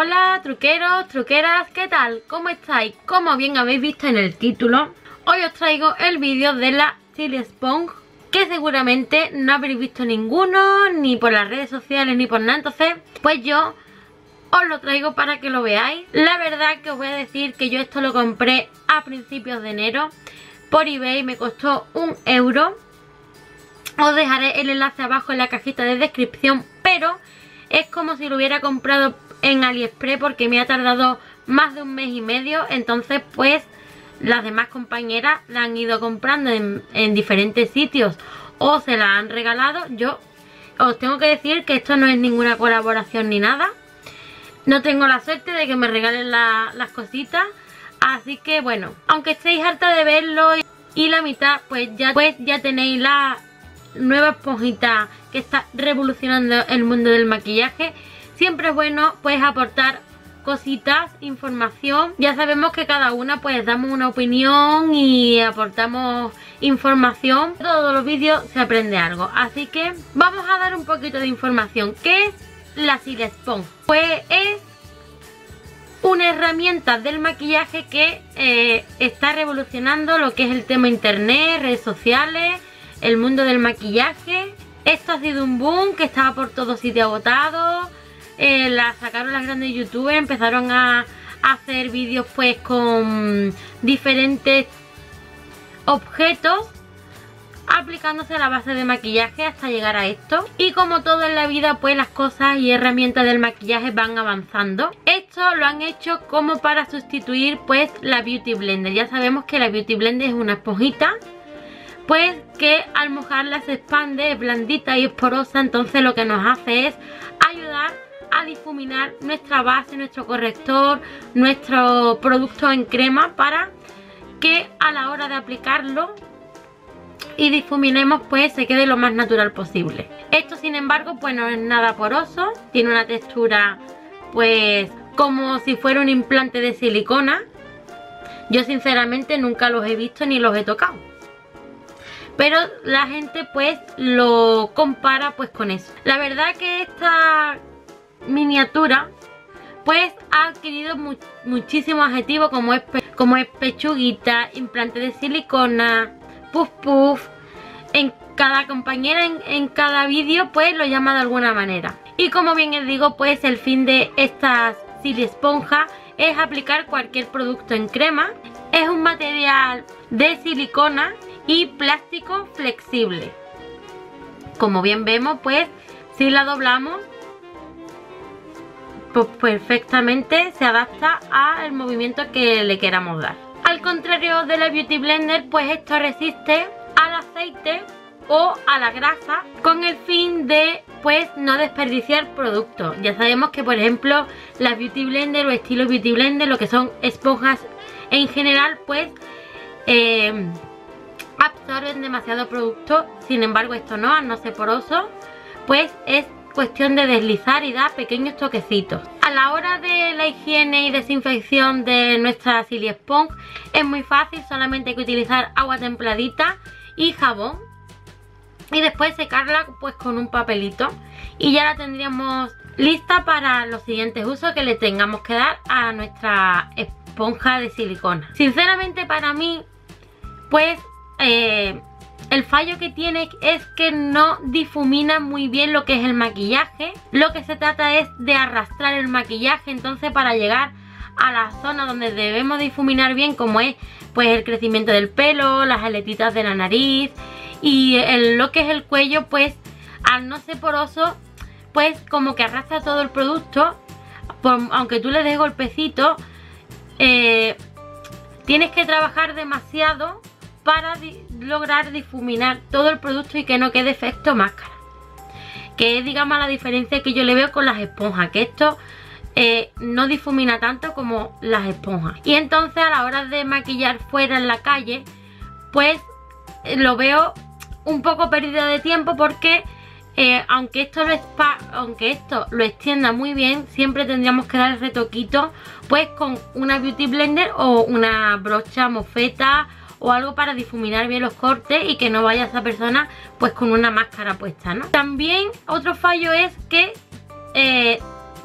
Hola truqueros, truqueras, ¿qué tal? ¿Cómo estáis? Como bien habéis visto en el título, hoy os traigo el vídeo de la Silly Sponge que seguramente no habréis visto ninguno, ni por las redes sociales, ni por nada, entonces pues yo os lo traigo para que lo veáis. La verdad que os voy a decir que yo esto lo compré a principios de enero por eBay, me costó un euro. Os dejaré el enlace abajo en la cajita de descripción, pero es como si lo hubiera comprado en AliExpress porque me ha tardado más de un mes y medio, entonces pues las demás compañeras la han ido comprando en, en diferentes sitios o se la han regalado. Yo os tengo que decir que esto no es ninguna colaboración ni nada. No tengo la suerte de que me regalen las cositas. Así que bueno, aunque estéis harta de verlo y la mitad, pues ya, pues ya tenéis la nueva esponjita que está revolucionando el mundo del maquillaje. Siempre es bueno pues aportar cositas, información. Ya sabemos que cada una pues damos una opinión y aportamos información. Todos los vídeos se aprende algo. Así que vamos a dar un poquito de información. ¿Qué es la Silly Sponge? Pues es una herramienta del maquillaje que eh, está revolucionando lo que es el tema internet, redes sociales, el mundo del maquillaje. Esto ha sido un boom que estaba por todos sitios agotados eh, la sacaron las grandes youtubers, empezaron a, hacer vídeos pues con diferentes objetos aplicándose a la base de maquillaje hasta llegar a esto. Y como todo en la vida pues las cosas y herramientas del maquillaje van avanzando. Esto lo han hecho como para sustituir pues la Beauty Blender. Ya sabemos que la Beauty Blender es una esponjita pues que al mojarla se expande, es blandita y es porosa. Entonces lo que nos hace es ayudar a difuminar nuestra base, nuestro corrector, nuestro producto en crema para que a la hora de aplicarlo y difuminemos pues se quede lo más natural posible. Esto sin embargo pues no es nada poroso, tiene una textura pues como si fuera un implante de silicona. Yo sinceramente nunca los he visto ni los he tocado. Pero la gente pues lo compara pues con eso. La verdad que esta miniatura pues ha adquirido muchísimos adjetivos como es, como es pechuguita, implante de silicona, puff puff. En cada compañera, en, cada vídeo, pues lo llama de alguna manera. Y como bien les digo, pues el fin de esta Silly Esponja es aplicar cualquier producto en crema. Es un material de silicona y plástico flexible. Como bien vemos, pues si la doblamos pues perfectamente se adapta al movimiento que le queramos dar. Al contrario de la Beauty Blender, pues esto resiste al aceite o a la grasa con el fin de pues no desperdiciar productos. Ya sabemos que por ejemplo la Beauty Blender o estilo Beauty Blender, lo que son esponjas en general, pues eh, absorben demasiado producto. Sin embargo esto no, al no ser poroso, pues es cuestión de deslizar y dar pequeños toquecitos. A la hora de la higiene y desinfección de nuestra Silly Sponge es muy fácil, solamente hay que utilizar agua templadita y jabón y después secarla pues con un papelito y ya la tendríamos lista para los siguientes usos que le tengamos que dar a nuestra esponja de silicona. Sinceramente para mí pues eh, el fallo que tiene es que no difumina muy bien lo que es el maquillaje. Lo que se trata es de arrastrar el maquillaje, entonces para llegar a la zona donde debemos difuminar bien, como es pues el crecimiento del pelo, las aletitas de la nariz y lo que es el cuello, pues al no ser poroso, pues como que arrastra todo el producto, aunque tú le des golpecito, eh, tienes que trabajar demasiado para lograr difuminar todo el producto y que no quede efecto máscara. Que es digamos la diferencia que yo le veo con las esponjas, que esto eh, no difumina tanto como las esponjas. Y entonces a la hora de maquillar fuera en la calle, pues eh, lo veo un poco pérdida de tiempo porque eh, aunque, esto lo aunque esto lo extienda muy bien, siempre tendríamos que dar retoquito pues con una beauty blender o una brocha mofeta o algo para difuminar bien los cortes y que no vaya esa persona pues con una máscara puesta, ¿no? También otro fallo es que eh,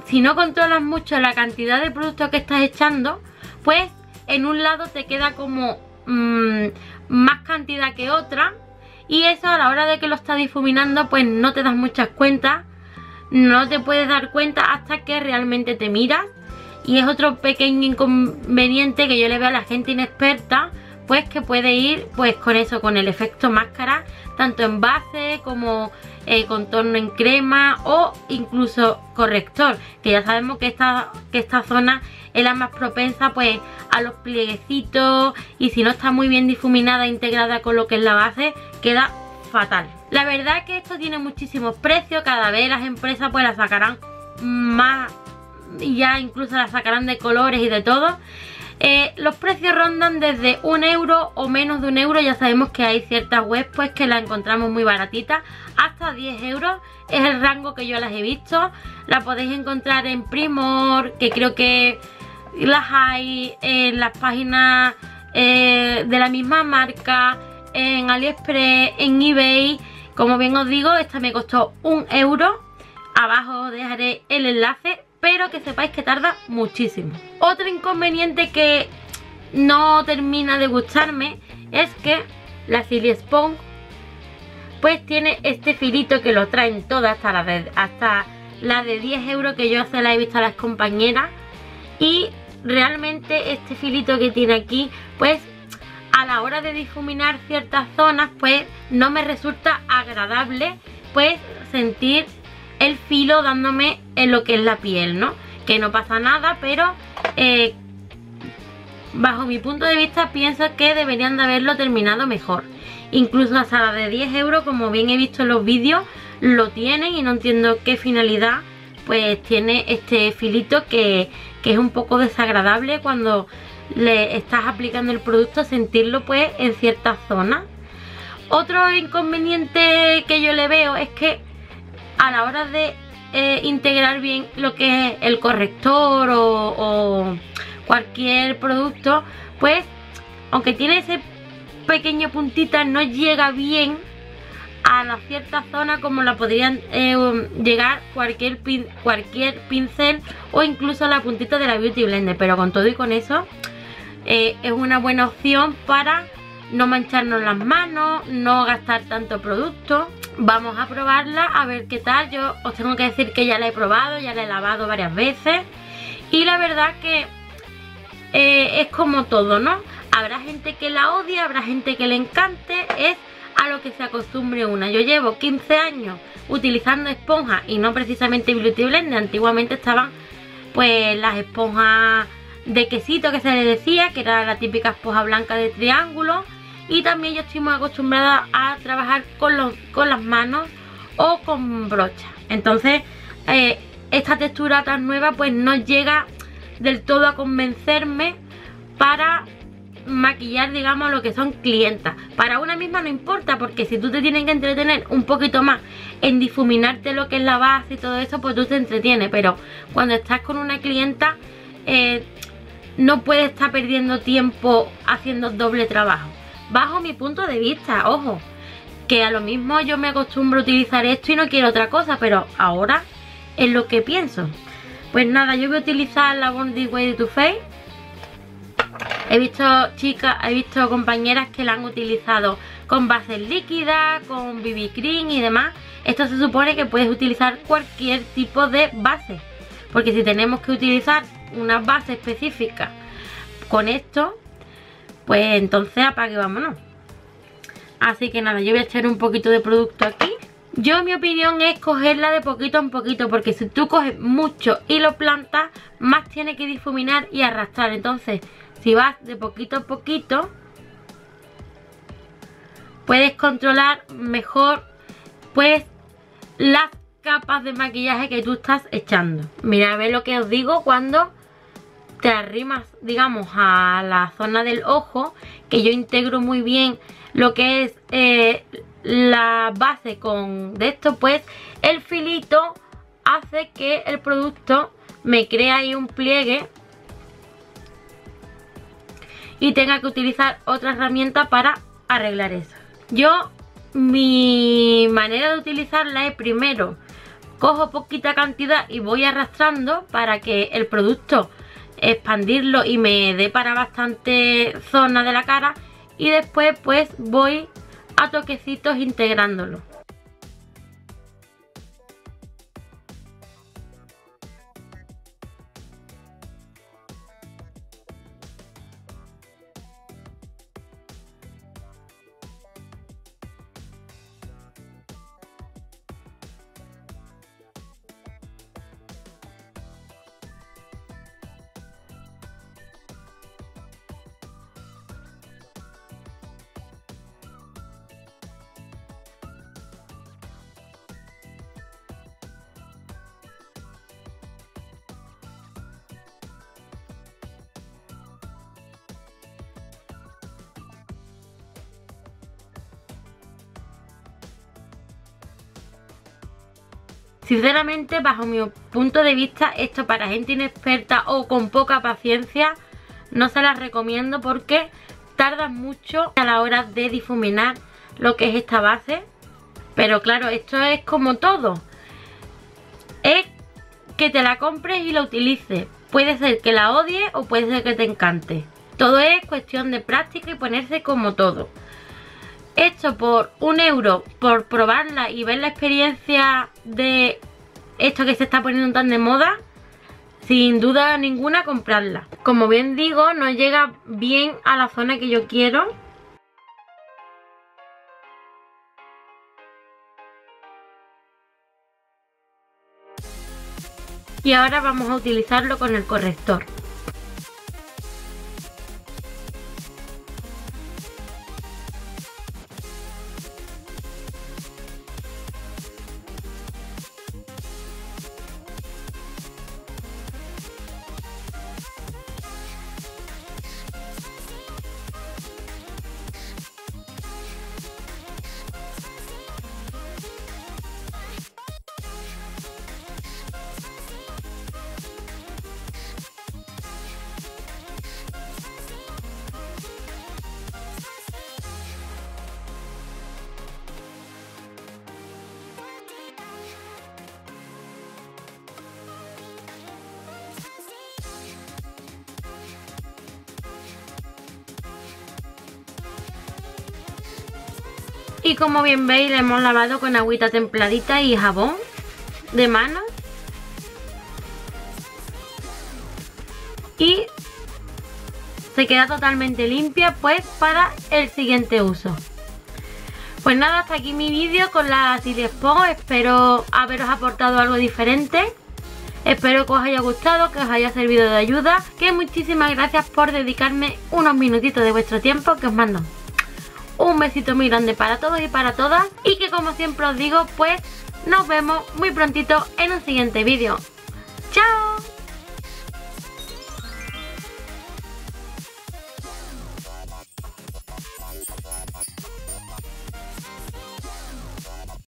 si no controlas mucho la cantidad de producto que estás echando, pues en un lado te queda como mm, más cantidad que otra y eso a la hora de que lo estás difuminando pues no te das muchas cuentas, no te puedes dar cuenta hasta que realmente te miras y es otro pequeño inconveniente que yo le veo a la gente inexperta pues que puede ir pues con eso, con el efecto máscara, tanto en base como eh, contorno en crema o incluso corrector, que ya sabemos que esta, que esta zona es la más propensa pues a los plieguecitos y si no está muy bien difuminada integrada con lo que es la base, queda fatal. La verdad es que esto tiene muchísimos precios, cada vez las empresas pues la sacarán más ya incluso la sacarán de colores y de todo. Eh, los precios rondan desde un euro o menos de un euro, ya sabemos que hay ciertas webs pues que la encontramos muy baratitas, hasta 10 euros es el rango que yo las he visto, la podéis encontrar en Primor, que creo que las hay en las páginas eh, de la misma marca, en AliExpress, en eBay, como bien os digo, esta me costó un euro, abajo dejaré el enlace pero que sepáis que tarda muchísimo. Otro inconveniente que no termina de gustarme es que la Silly Sponge pues tiene este filito que lo traen todas hasta la de, hasta la de 10 euros que yo se la he visto a las compañeras y realmente este filito que tiene aquí pues a la hora de difuminar ciertas zonas pues no me resulta agradable pues sentir el filo dándome en lo que es la piel, ¿no? Que no pasa nada, pero eh, bajo mi punto de vista pienso que deberían de haberlo terminado mejor. Incluso la sala de 10 euros, como bien he visto en los vídeos, lo tienen y no entiendo qué finalidad pues tiene este filito que, que es un poco desagradable cuando le estás aplicando el producto sentirlo pues en ciertas zonas. Otro inconveniente que yo le veo es que a la hora de eh, integrar bien lo que es el corrector o, cualquier producto, pues aunque tiene ese pequeño puntita no llega bien a la cierta zona como la podrían eh, llegar cualquier, cualquier pincel o incluso la puntita de la Beauty Blender. Pero con todo y con eso eh, es una buena opción para no mancharnos las manos, no gastar tanto producto Vamos a probarla a ver qué tal. Yo os tengo que decir que ya la he probado Ya la he lavado varias veces. Y la verdad que eh, es como todo, ¿no? Habrá gente que la odia, habrá gente que le encante. Es a lo que se acostumbre una. Yo llevo 15 años utilizando esponjas Y no precisamente Beauty Blender Antiguamente estaban pues las esponjas de quesito que se le decía Que era la típica esponja blanca de triángulo y también yo estoy muy acostumbrada a trabajar con, los, con las manos o con brocha entonces eh, esta textura tan nueva pues no llega del todo a convencerme para maquillar digamos lo que son clientas. Para una misma no importa porque si tú te tienes que entretener un poquito más en difuminarte lo que es la base y todo eso pues tú te entretienes. Pero cuando estás con una clienta eh, no puedes estar perdiendo tiempo haciendo doble trabajo bajo mi punto de vista, ojo que a lo mismo yo me acostumbro a utilizar esto y no quiero otra cosa, pero ahora es lo que pienso. Pues nada, yo voy a utilizar la Bondi Way to Face. He visto chicas, he visto compañeras que la han utilizado con bases líquidas, con BB cream y demás. Esto se supone que puedes utilizar cualquier tipo de base. Porque si tenemos que utilizar una base específica con esto, pues entonces apague vámonos. Así que nada, yo voy a echar un poquito de producto aquí. Yo mi opinión es cogerla de poquito en poquito porque si tú coges mucho y lo plantas más tiene que difuminar y arrastrar. Entonces si vas de poquito a poquito puedes controlar mejor pues las capas de maquillaje que tú estás echando. Mira lo que os digo cuando te arrimas, digamos, a la zona del ojo, que yo integro muy bien lo que es eh, la base con de esto, pues el filito hace que el producto me crea ahí un pliegue y tenga que utilizar otra herramienta para arreglar eso. Yo, mi manera de utilizarla es primero cojo poquita cantidad y voy arrastrando para que el producto expandirlo y me dé para bastante zona de la cara y después pues voy a toquecitos integrándolo. Sinceramente, bajo mi punto de vista, esto para gente inexperta o con poca paciencia, no se las recomiendo porque tarda mucho a la hora de difuminar lo que es esta base. Pero claro, esto es como todo. Es que te la compres y la utilices. Puede ser que la odies o puede ser que te encante. Todo es cuestión de práctica y ponerse como todo. Esto por un euro, por probarla y ver la experiencia de esto que se está poniendo tan de moda, sin duda ninguna comprarla. Como bien digo, no llega bien a la zona que yo quiero. Y ahora vamos a utilizarlo con el corrector. Y como bien veis, le hemos lavado con agüita templadita y jabón de mano. Y se queda totalmente limpia pues para el siguiente uso. Pues nada, hasta aquí mi vídeo con la Silly Espero haberos aportado algo diferente. Espero que os haya gustado, que os haya servido de ayuda. Que muchísimas gracias por dedicarme unos minutitos de vuestro tiempo que os mando un besito muy grande para todos y para todas. Y que como siempre os digo, pues nos vemos muy prontito en un siguiente vídeo.